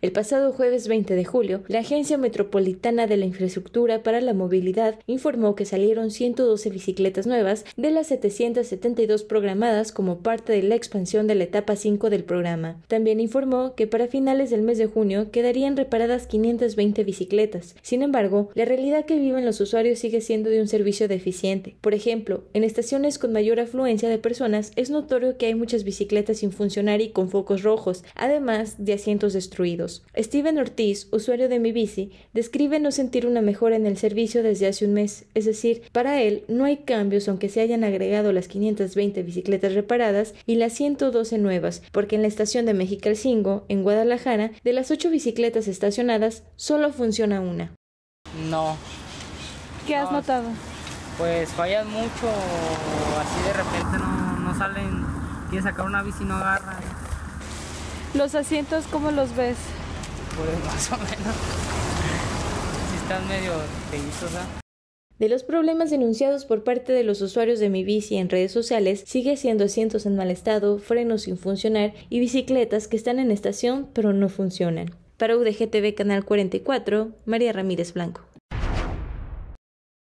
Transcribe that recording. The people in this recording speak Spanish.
El pasado jueves 20 de julio, la Agencia Metropolitana de la Infraestructura para la Movilidad informó que salieron 112 bicicletas nuevas de las 772 programadas como parte de la expansión de la etapa 5 del programa. También informó que para finales del mes de junio quedarían reparadas 520 bicicletas. Sin embargo, la realidad que viven los usuarios sigue siendo de un servicio deficiente. Por ejemplo, en estaciones con mayor afluencia de personas es notorio que hay muchas bicicletas sin funcionar y con focos rojos, además de asientos destruidos. Steven Ortiz, usuario de mi bici, describe no sentir una mejora en el servicio desde hace un mes, es decir, para él no hay cambios aunque se hayan agregado las 520 bicicletas reparadas y las 112 nuevas, porque en la estación de Mexicalcingo, en Guadalajara, de las 8 bicicletas estacionadas, solo funciona una. No. ¿Qué has notado? Pues fallan mucho, así de repente no, no salen, quieres sacar una bici y no agarra. ¿Los asientos cómo los ves? Pues más o menos. Si están medio ¿ah? De los problemas denunciados por parte de los usuarios de mi bici en redes sociales sigue siendo asientos en mal estado, frenos sin funcionar y bicicletas que están en estación pero no funcionan. Para UDGTV Canal 44, María Ramírez Blanco.